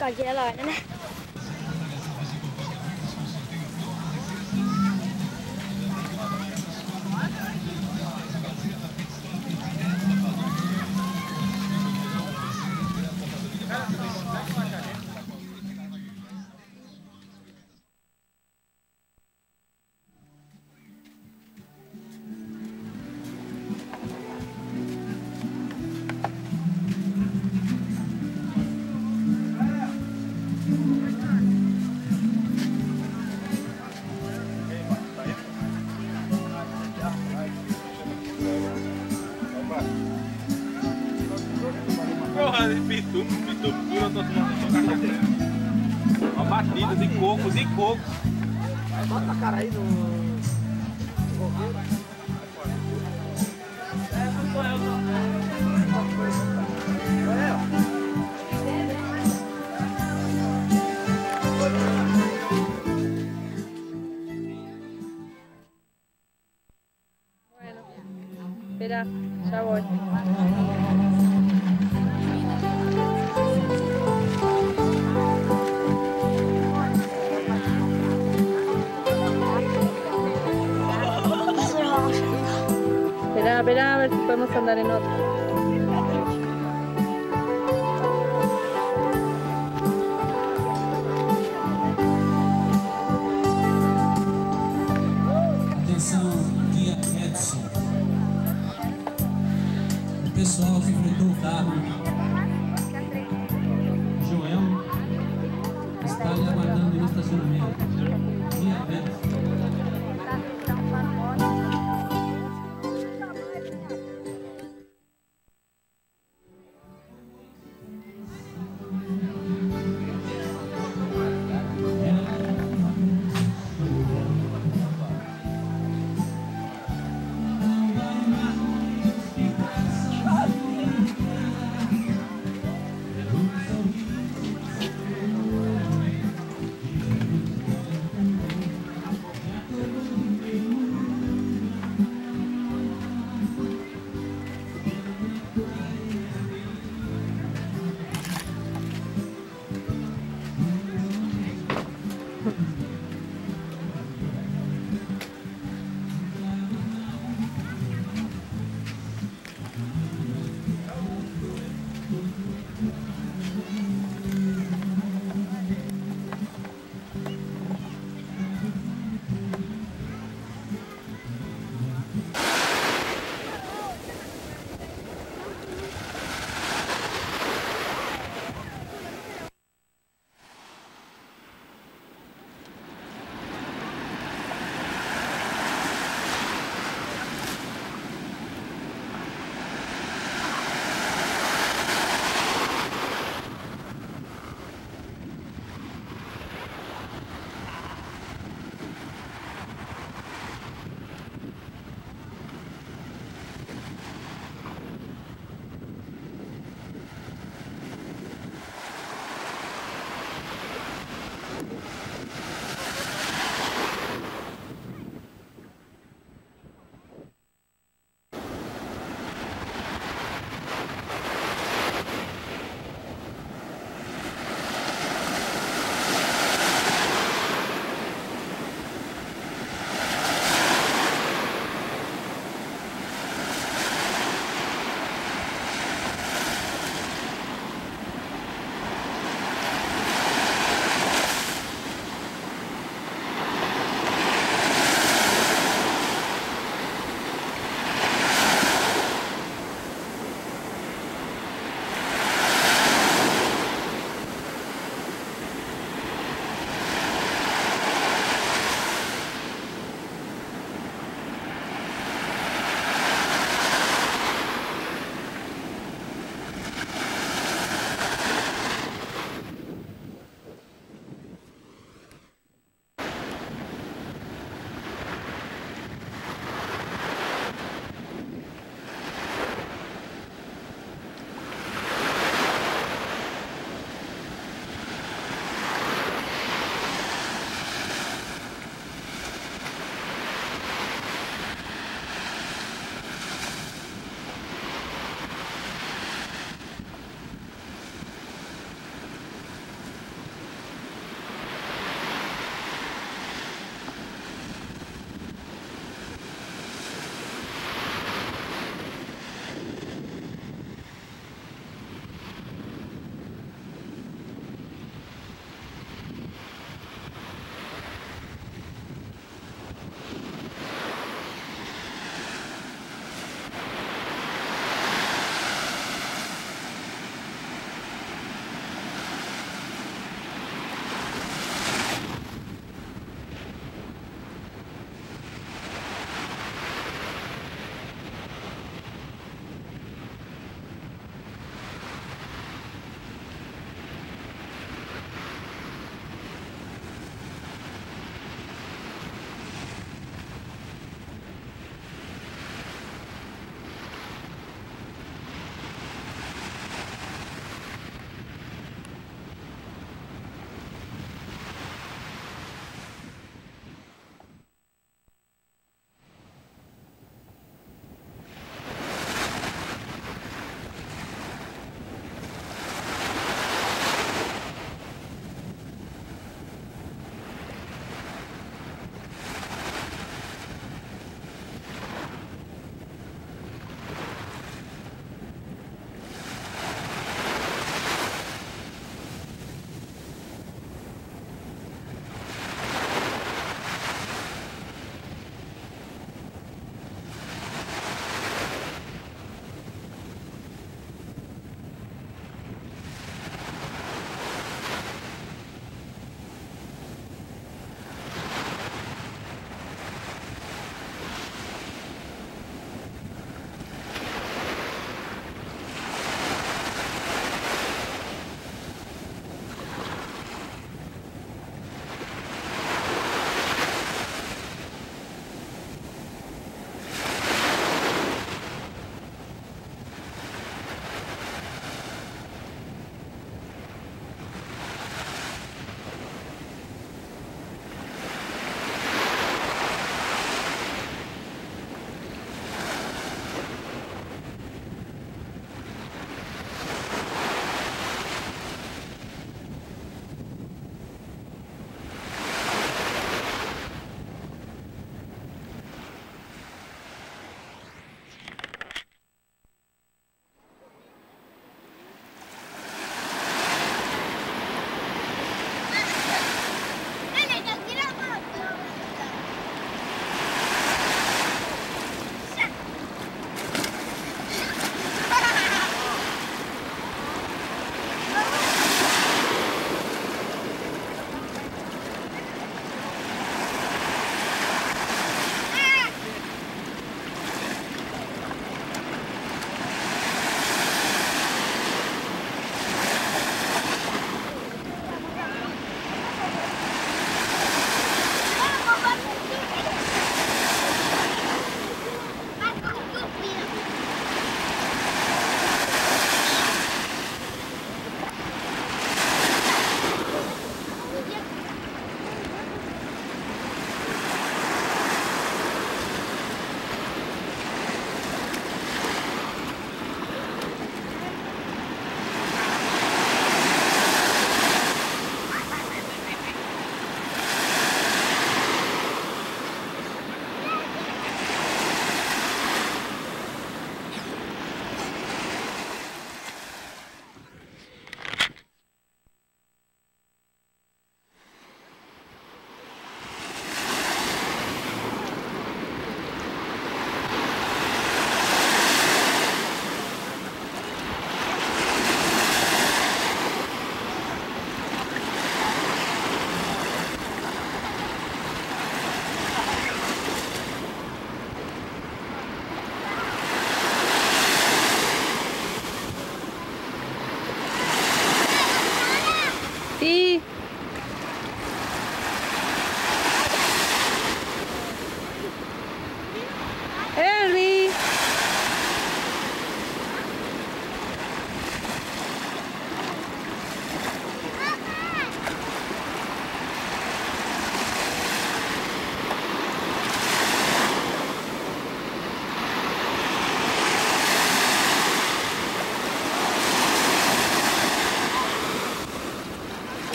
ก่อนกินอร่อยนะนะ espera, ya voy. Espera, espera, a ver si podemos andar en otro. Pessoal que fretou o carro. Joel está lhe aguardando no estacionamento. Guia Edson.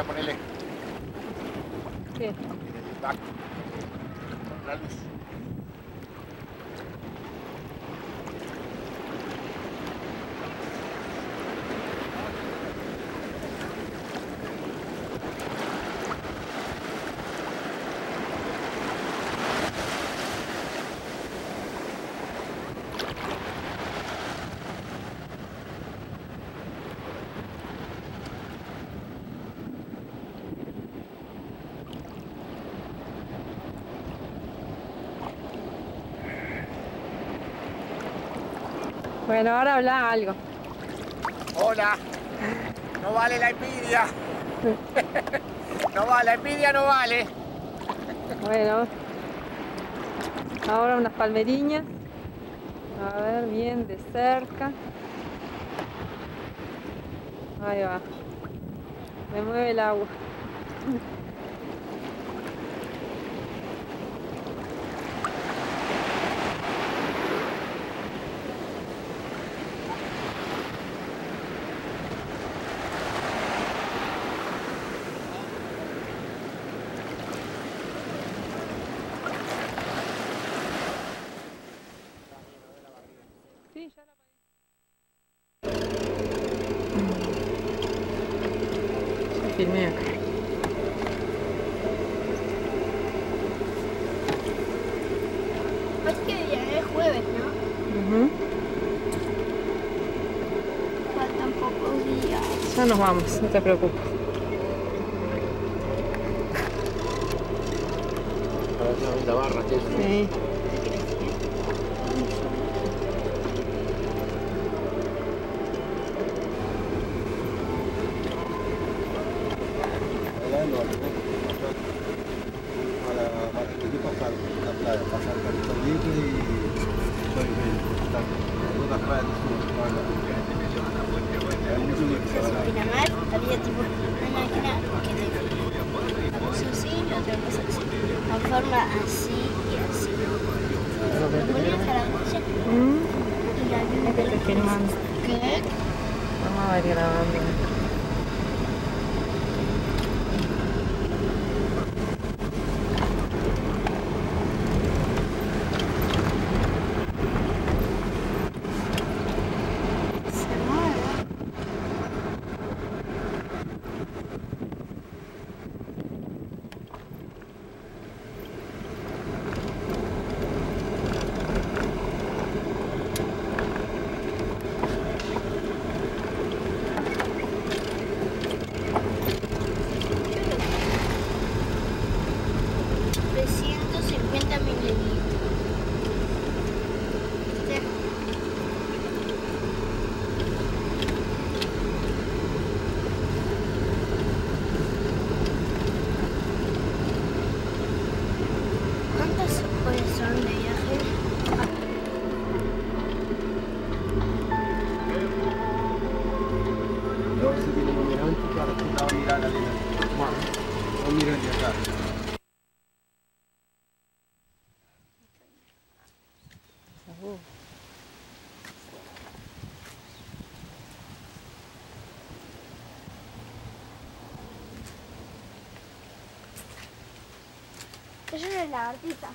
para ponerle Bueno, ahora habla algo. Hola. No vale la envidia. no vale, la envidia no vale. Bueno. Ahora unas palmeriñas. A ver, bien de cerca. Ahí va. Me mueve el agua. vamos, não te preocupes. la artista.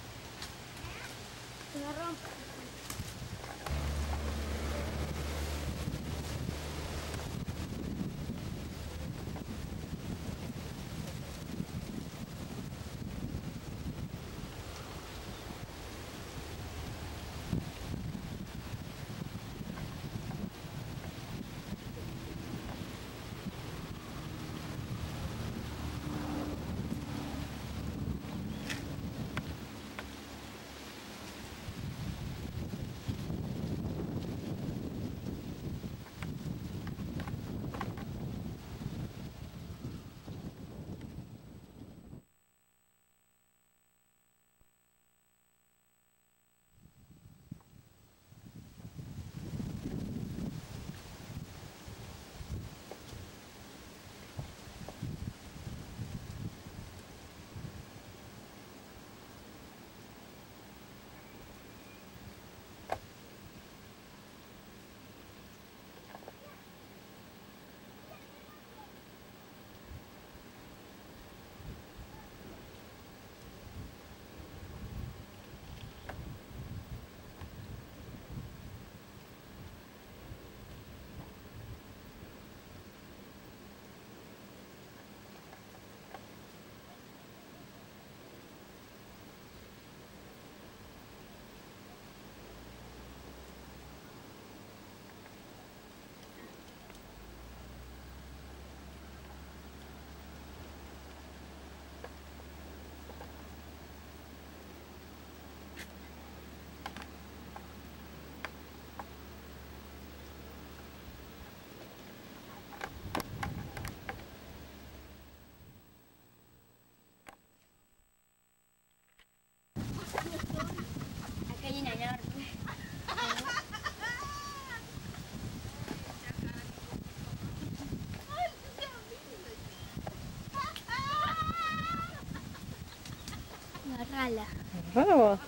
Vos.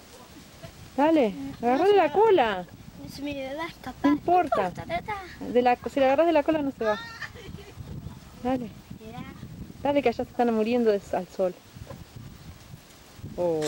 Dale, agarrale la cola. Se me va a escapar. No importa. De la, si la agarras de la cola no se va. Dale, dale que allá se están muriendo de- al sol. Oh,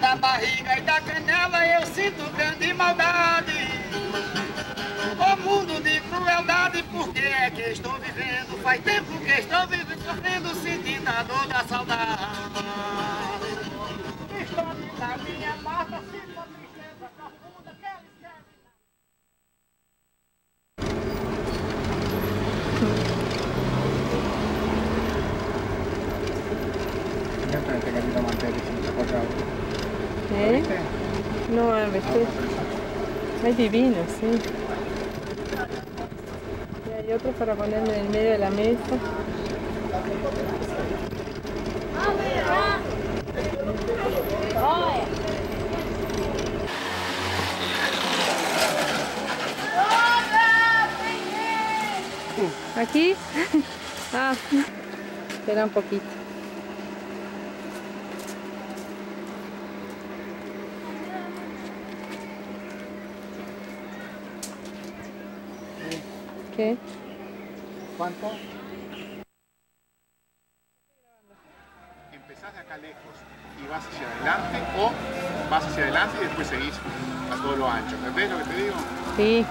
Da barriga e da canela eu sinto grande maldade. O mundo de crueldade, porque é que estou vivendo? Faz tempo que estou vivendo, sofrendo, sentindo a dor da saudade. Estou na minha mata, Es divino, sí. Y hay otro para ponerlo en el medio de la mesa. ¿Aquí? Ah, espera un poquito. ¿Qué? ¿Cuánto? Empezás de acá lejos y vas hacia adelante o vas hacia adelante y después seguís a todo lo ancho. ¿Entendés lo que te digo? Sí.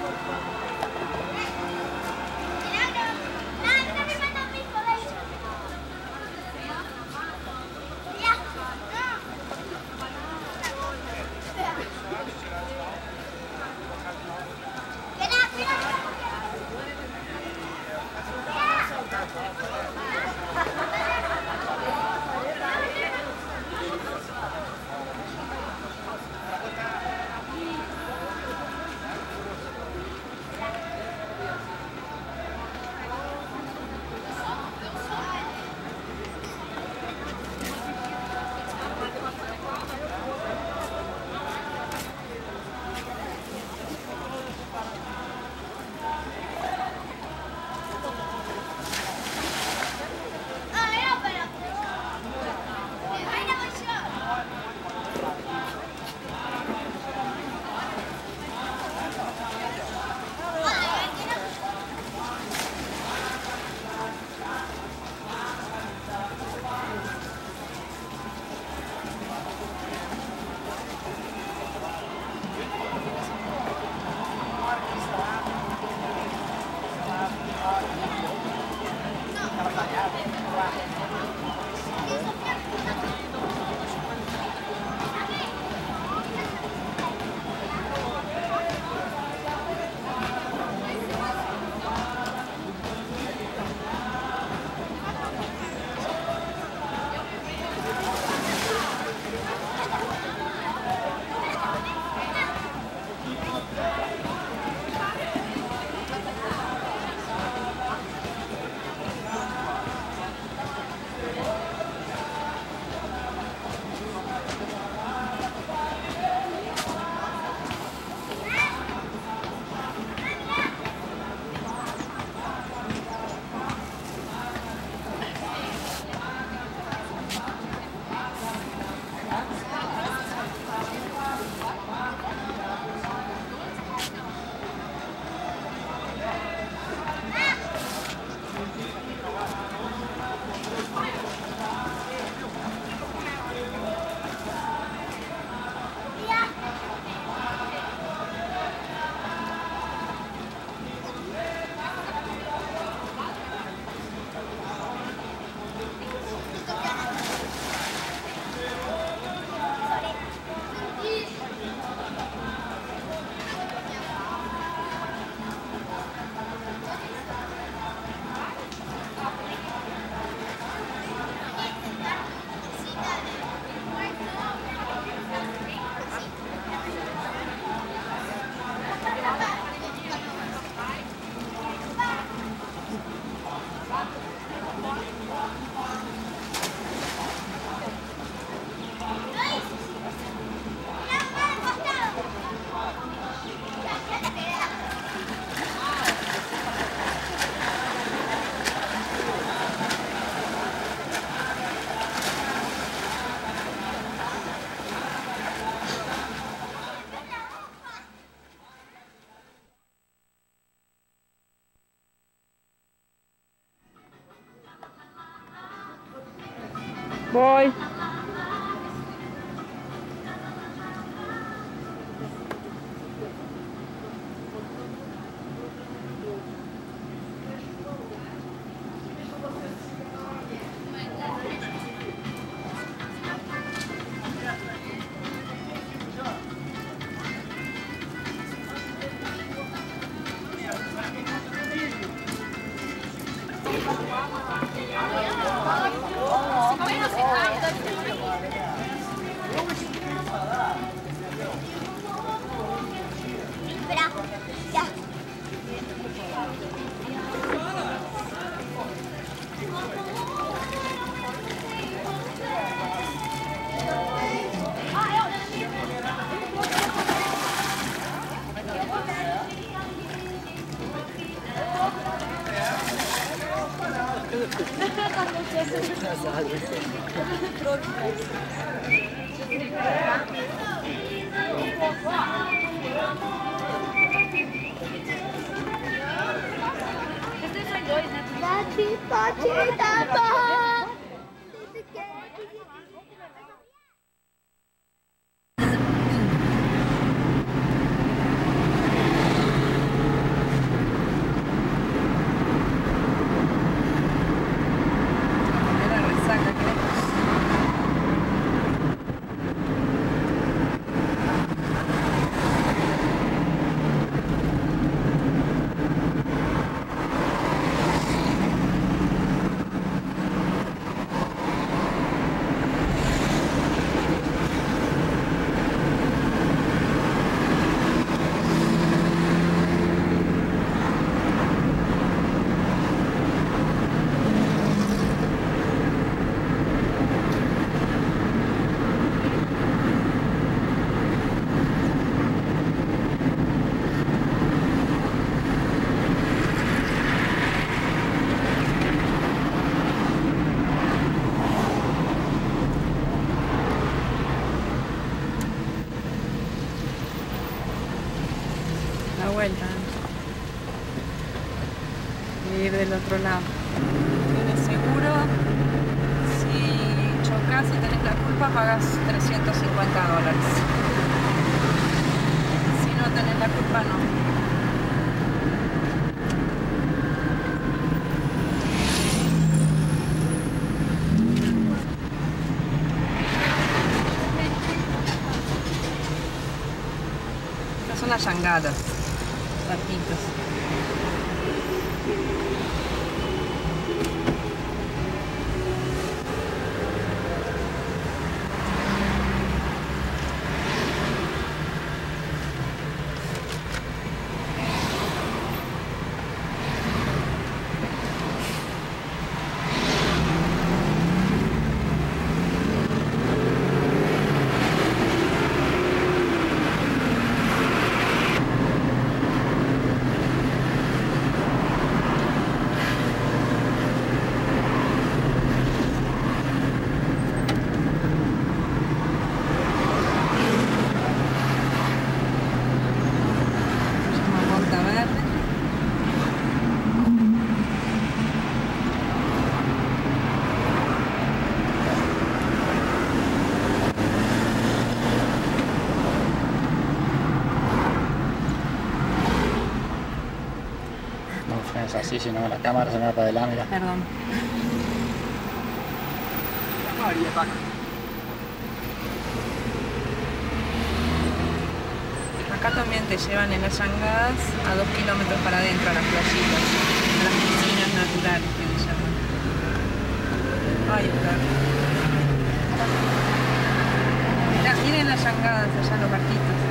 Voy. Pode, pode, tá bom! Xangada. Así, si no la cámara se me va para adelante. mira. Perdón. Acá también te llevan en las yangadas a dos kilómetros para adentro a las playitas, a las piscinas naturales que le llaman. Ay, perro. Mirá, miren las yangadas allá los barquitos.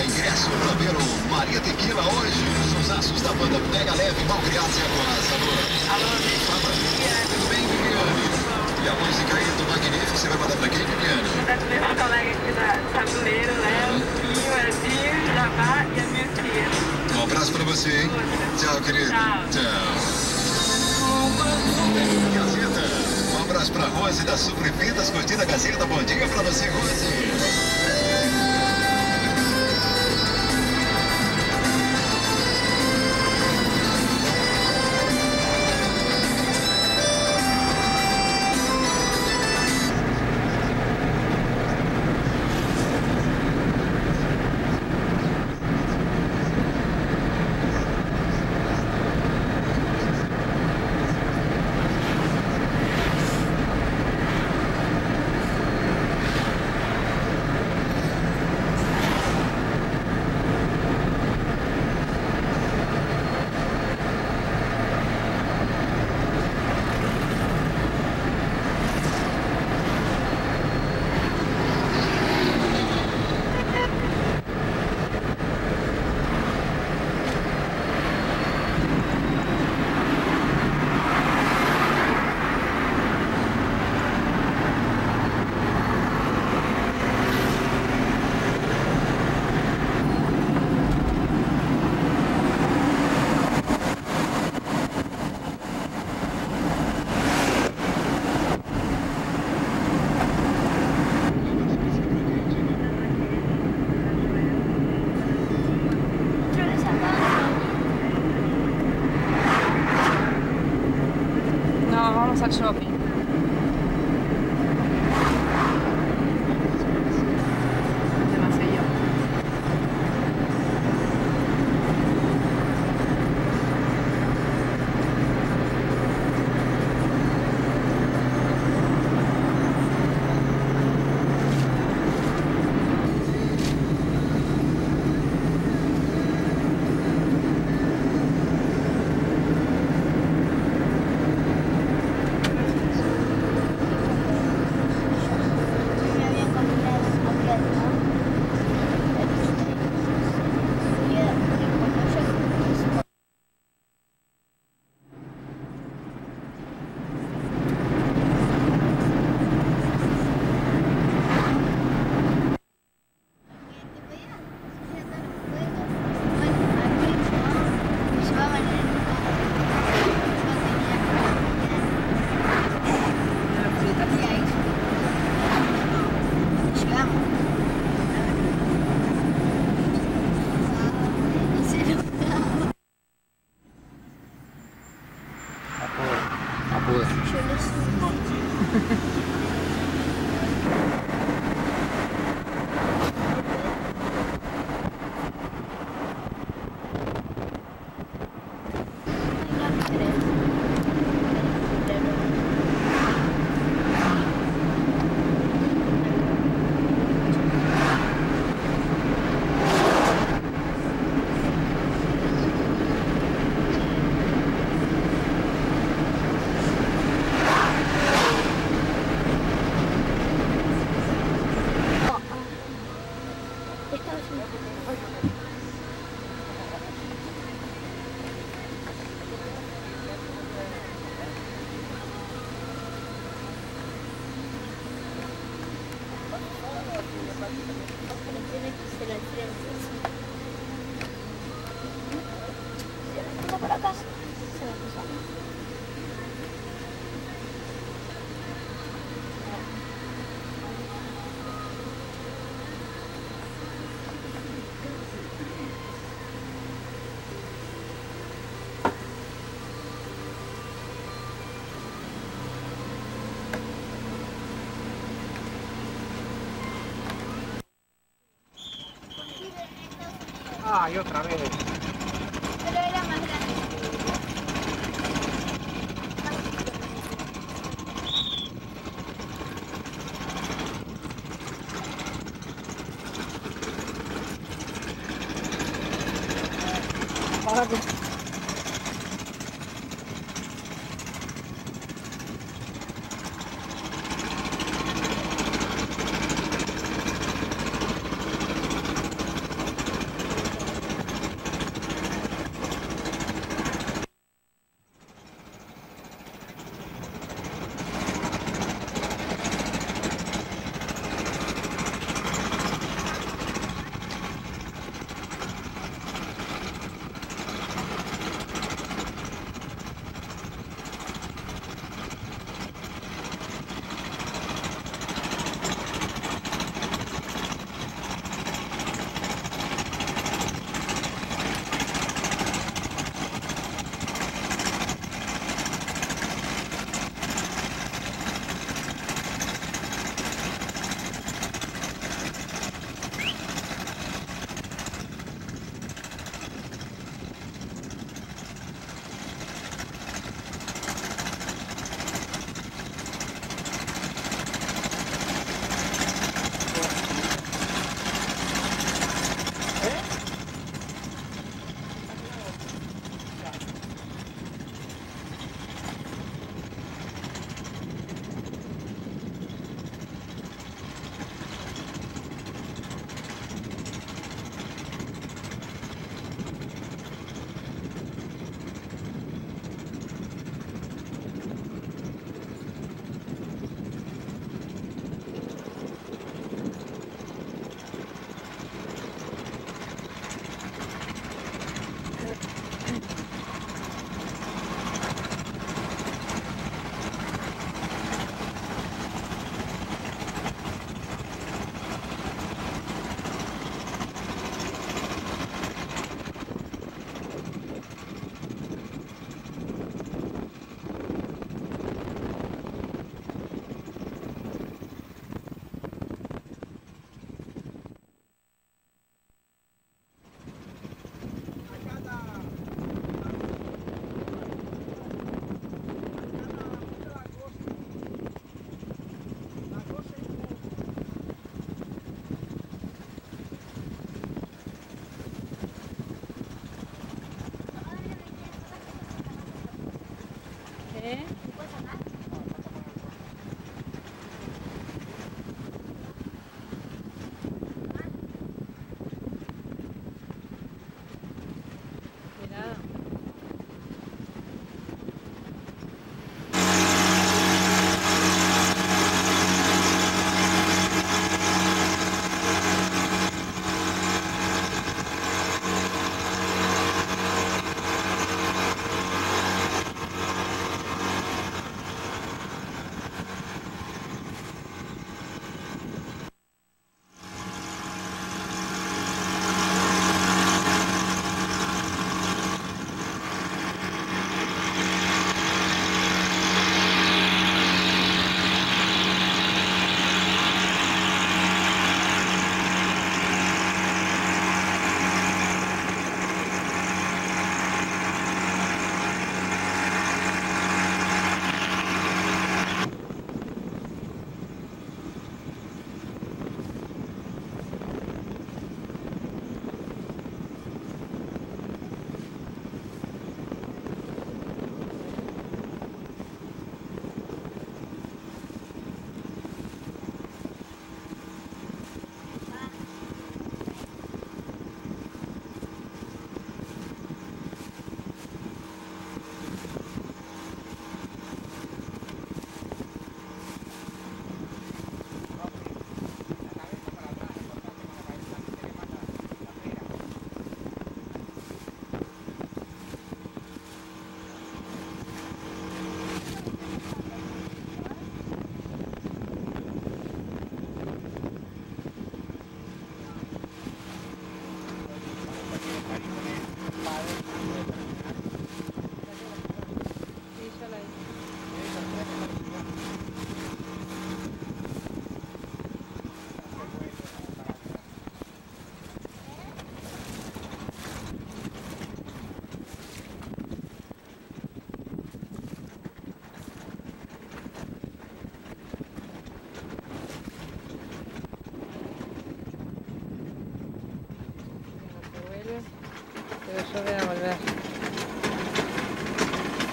Concorrendo aí a ingresso para ver o Maria Tequila hoje. Os aços da banda Pega Leve, mal criados e agora. Alô. Alô, Fala. Tudo bem, Viviane? E a música aí do Magnífico, você vai mandar pra quem, Viviane? Tá com meus colegas aqui da Tabuleiro, Léo, Pinho, Edinho, Jabá e a minha tia. Um abraço pra você, hein? Tchau, querido. Tchau. Gazeta. Um abraço pra Rose da Suprividas, curtindo a Gazeta. Bom dia pra você, Rose. Ay, otra vez.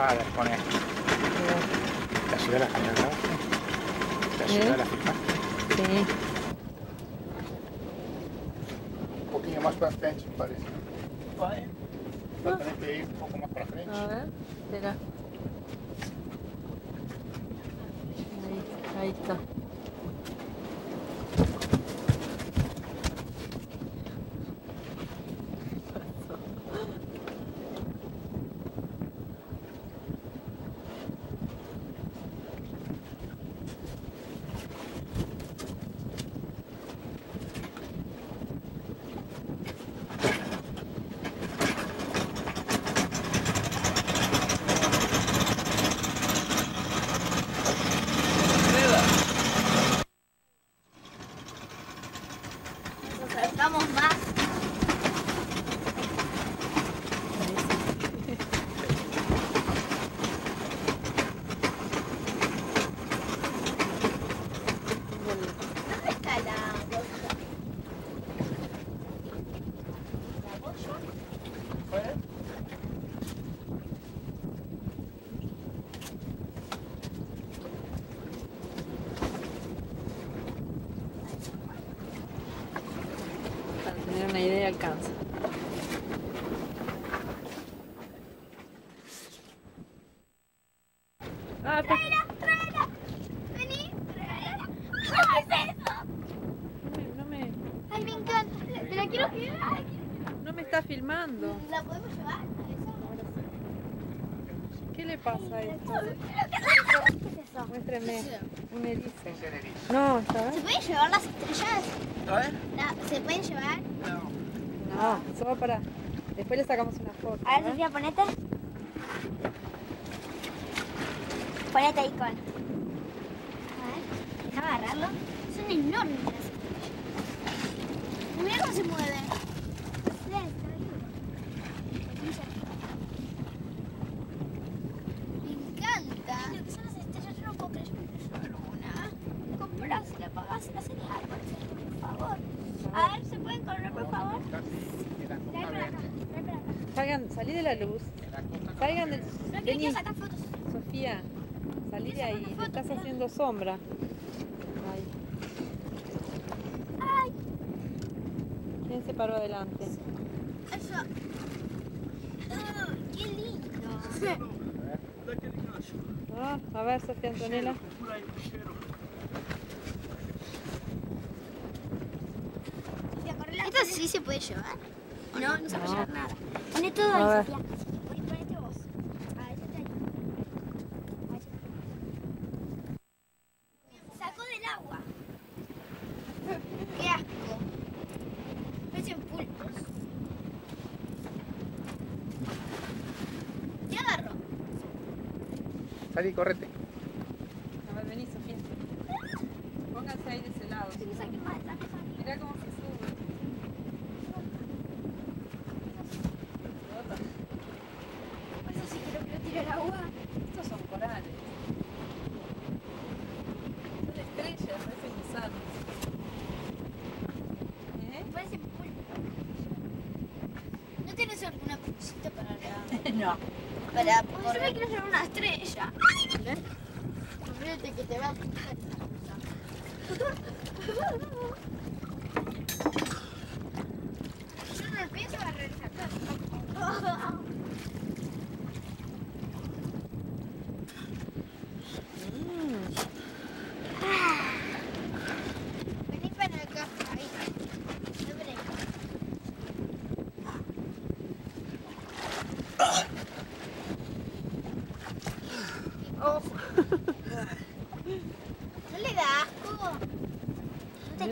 Ah, de poner. ¿Te ayuda la cámara? ¿Te ayuda ¿Eh? la filma? Sí. Um pouquinho mais pra frente, parece. Vai. Vai também ter ir um pouco mais pra frente. A ver, espera. Ahí, ahí está. Nos acercamos más. ¿Dónde está la bolsa? ¿La bolsa? Para tener una idea alcanza. Ah, pe- Vení, tráela. ¿Cómo es eso? no me, no me, Ay, me encanta. Te la quiero llevar. no me está filmando. ¿La podemos llevar? ¿Qué le pasa esto? Muéstreme. Un erizo. No, ¿está ¿Se pueden llevar las estrellas? Ver. No, ¿Se pueden llevar? No, solo para. Después le sacamos una foto. A ver, ¿eh? Sofía, ponete. Ponete ahí con. A ver, déjame agarrarlo. Son enormes las estrellas. Mira cómo se mueven. Mira, está ahí. Me encanta. Lo que son las estrellas, yo no puedo creer que solo una. Comprásela, pagásela, sería algo, por favor. A ver, ¿se pueden correr, por favor? Trae para acá, trae para acá. Salgan, salí de la luz. Salgan del. Vení. Sofía. Salí de ahí. Le estás haciendo sombra. Ay, ¿Quién se paró adelante? eso. Oh, qué lindo. Ah, a ver, Sofía Antonella. ¿Esto sí se puede llevar? No, no se puede llevar 这一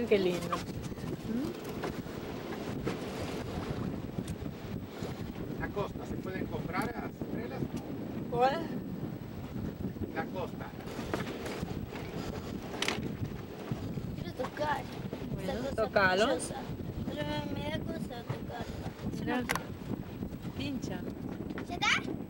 Miren qué lindo. La costa, ¿se pueden comprar las estrellas? ¿Cuál? La costa. Quiero tocar. Bueno, brillosa. Pero me, da cosa tocarla. Pincha. ¿Ya está?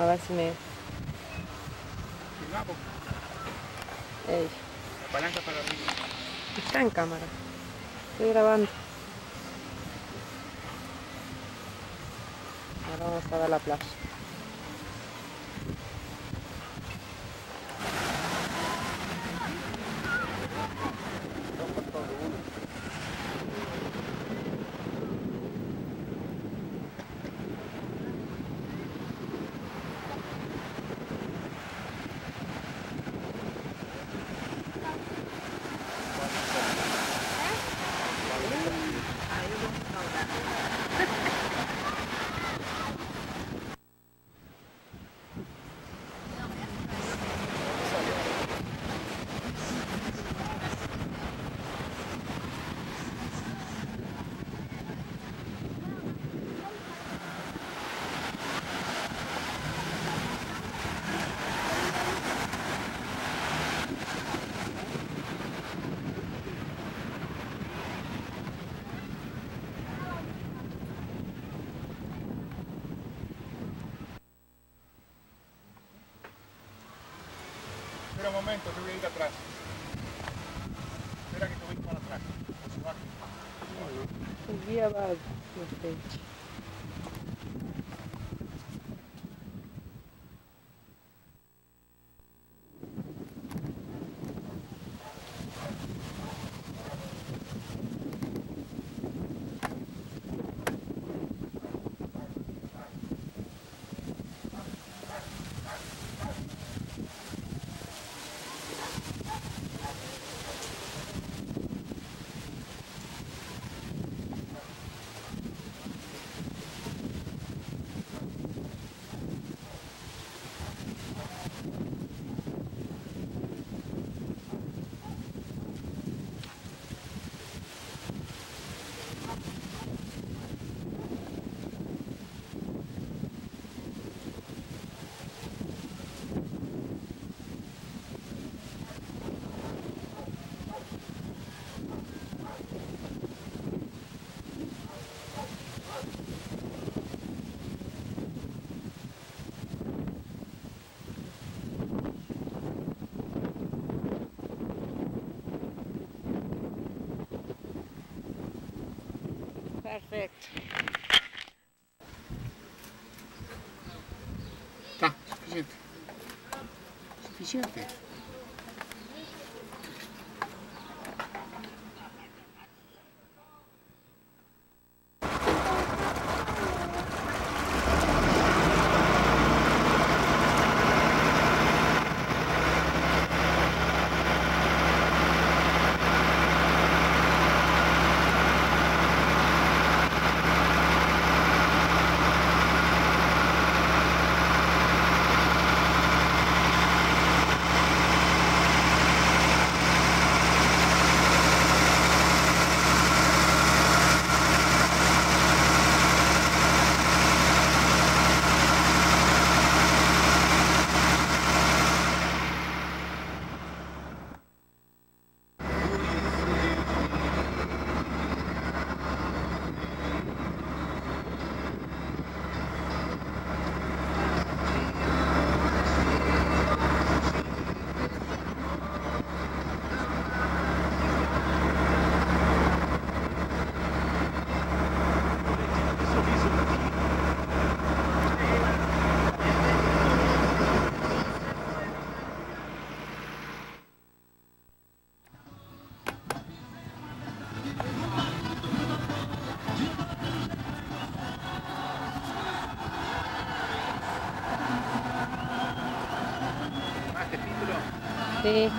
A ver si me... Ey. La palanca para arriba. Está en cámara. Estoy grabando. Ahora vamos a ver la playa. Perfect. Da, suficient. Suficient. Sí.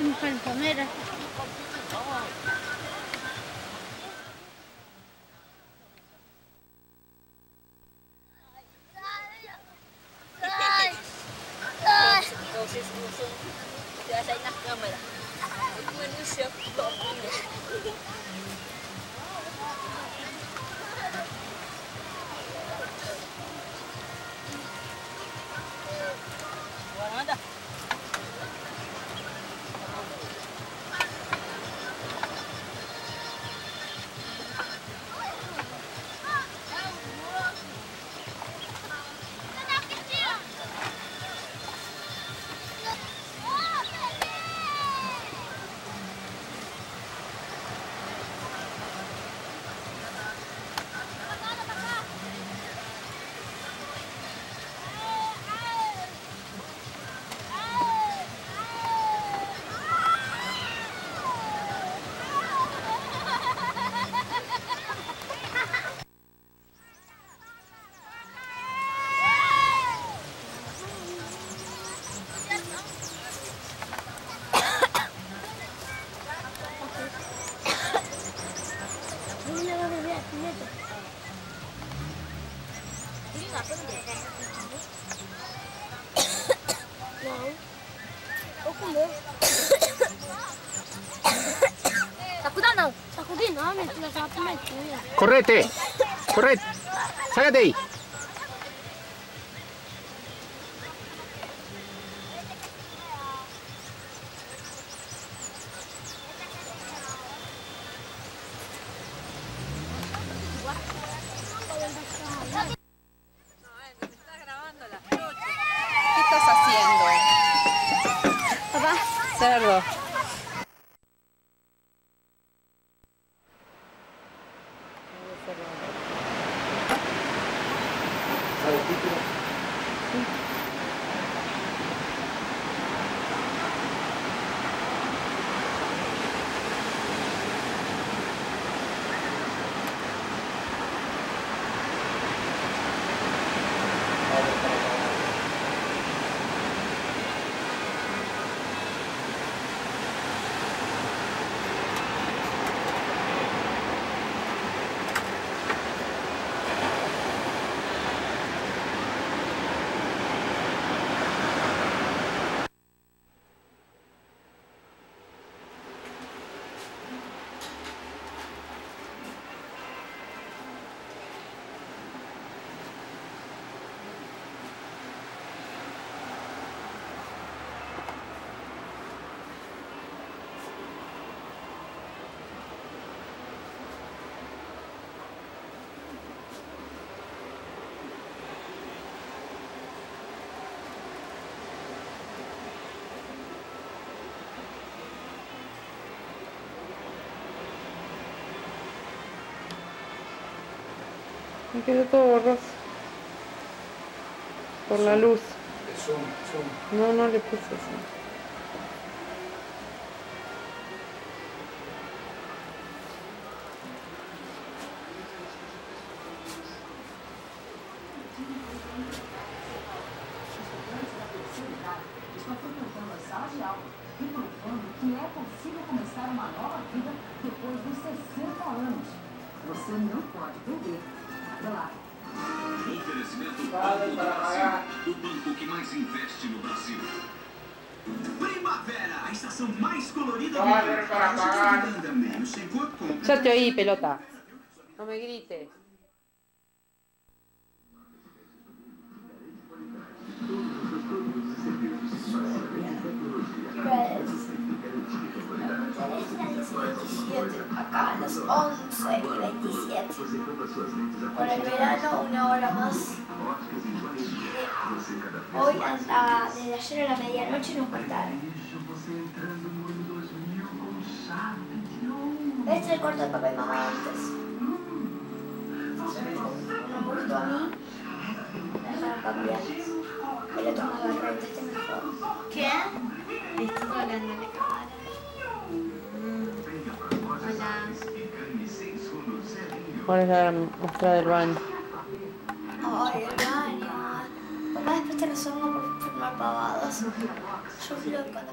Mis palponeras. これてこれ下げていい。Me quedó todo borroso. Por la luz. No, no le puse eso. Pelota. corto el papel mamá antes. No a mí. Me este mejor. ¿Qué? Estoy hablando de cámara. Hola. ¿Cuál es la muestra del baño? Ay, el baño. Papá, después te lo resongo por formar pavadas. Yo fui cuando...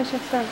会社さん。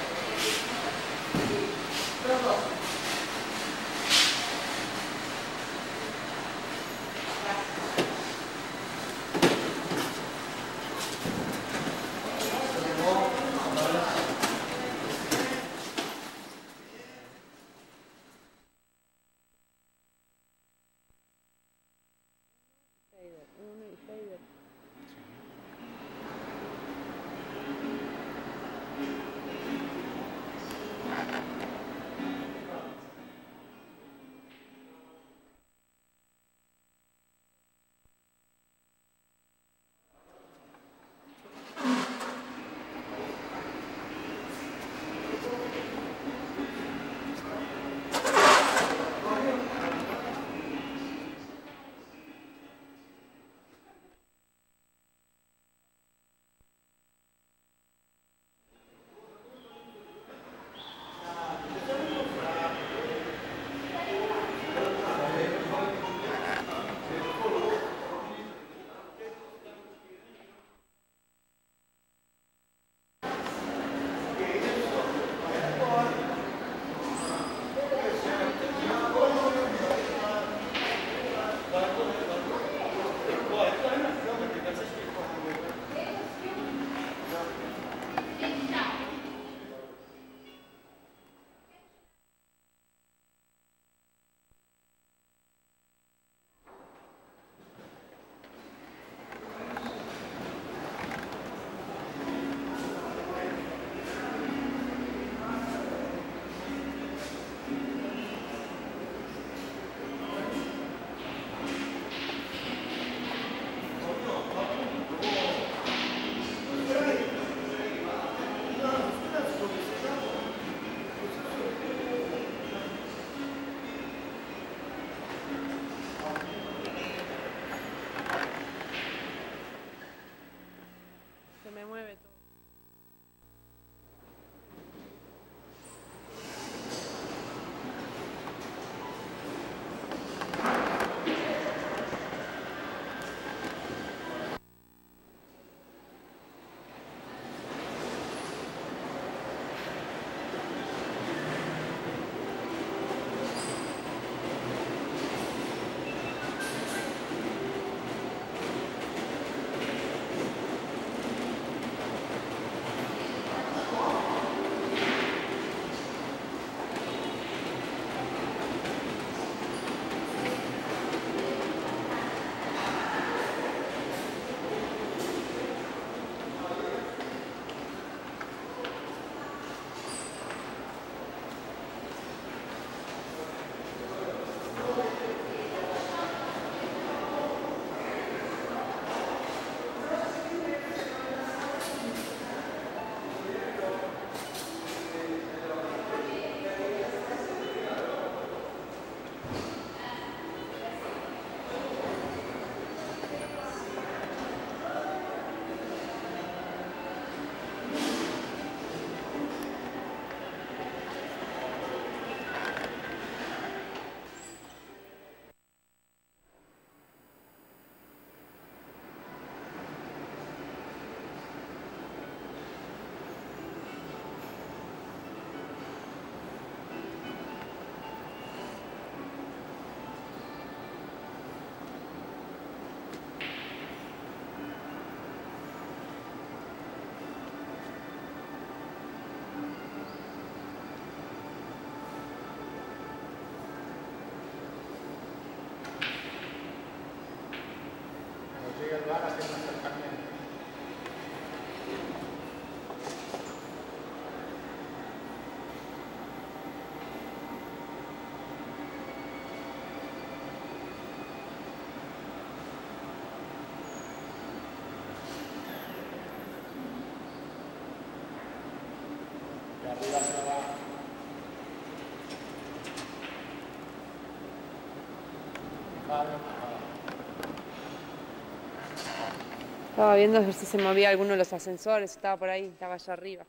Estaba viendo si se movía alguno de los ascensores, estaba por ahí, estaba allá arriba.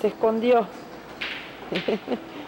Se escondió.